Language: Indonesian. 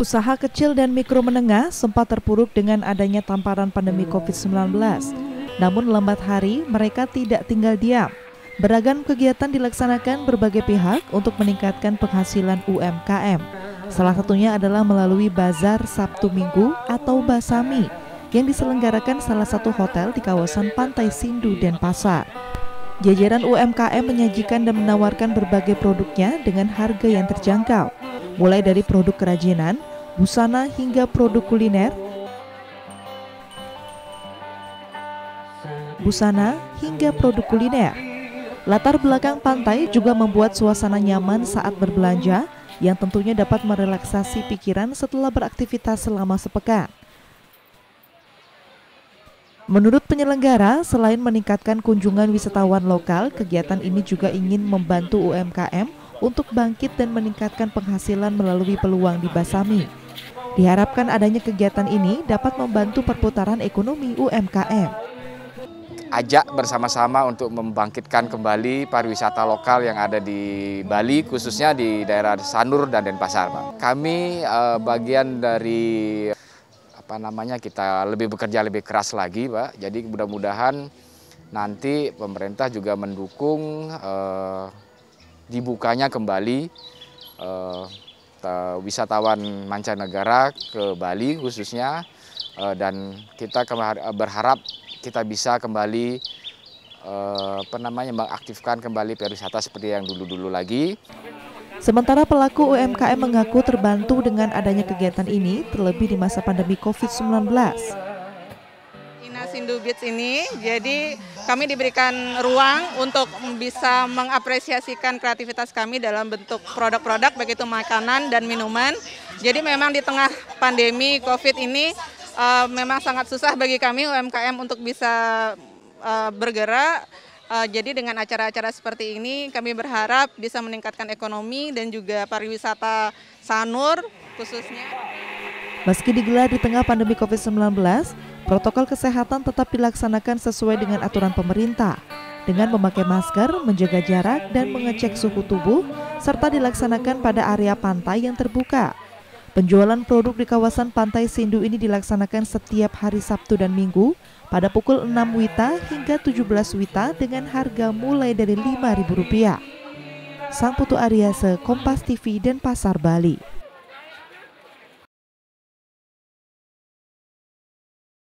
Usaha kecil dan mikro menengah sempat terpuruk dengan adanya tamparan pandemi COVID-19. Namun lambat hari mereka tidak tinggal diam. Beragam kegiatan dilaksanakan berbagai pihak untuk meningkatkan penghasilan UMKM. Salah satunya adalah melalui bazar Sabtu Minggu atau Basami yang diselenggarakan salah satu hotel di kawasan Pantai Sindu Denpasar. Jajaran UMKM menyajikan dan menawarkan berbagai produknya dengan harga yang terjangkau mulai dari produk kerajinan, busana hingga produk kuliner, busana hingga produk kuliner. Latar belakang pantai juga membuat suasana nyaman saat berbelanja yang tentunya dapat merelaksasi pikiran setelah beraktivitas selama sepekan. Menurut penyelenggara, selain meningkatkan kunjungan wisatawan lokal, kegiatan ini juga ingin membantu UMKM untuk bangkit dan meningkatkan penghasilan melalui peluang di Basami. Diharapkan adanya kegiatan ini dapat membantu perputaran ekonomi UMKM ajak bersama-sama untuk membangkitkan kembali pariwisata lokal yang ada di Bali, khususnya di daerah Sanur dan Denpasar. Kami eh, bagian dari apa namanya kita lebih bekerja lebih keras lagi, Pak. Jadi mudah-mudahan nanti pemerintah juga mendukung eh, dibukanya kembali uh, wisatawan mancanegara ke Bali khususnya uh, dan kita berharap kita bisa kembali uh, apa namanya mengaktifkan kembali pariwisata seperti yang dulu-dulu lagi. Sementara pelaku UMKM mengaku terbantu dengan adanya kegiatan ini terlebih di masa pandemi COVID-19. Sindu Beats ini. Jadi kami diberikan ruang untuk bisa mengapresiasikan kreativitas kami dalam bentuk produk-produk baik itu makanan dan minuman. Jadi memang di tengah pandemi Covid ini uh, memang sangat susah bagi kami UMKM untuk bisa uh, bergerak. Uh, jadi dengan acara-acara seperti ini kami berharap bisa meningkatkan ekonomi dan juga pariwisata Sanur khususnya. Meski digelar di tengah pandemi COVID-19, Protokol kesehatan tetap dilaksanakan sesuai dengan aturan pemerintah dengan memakai masker, menjaga jarak, dan mengecek suhu tubuh, serta dilaksanakan pada area pantai yang terbuka. Penjualan produk di kawasan Pantai Sindu ini dilaksanakan setiap hari Sabtu dan Minggu pada pukul 6 Wita hingga 17 Wita dengan harga mulai dari Rp5.000. Sang Putu Ariase, Kompas TV, dan Pasar Bali.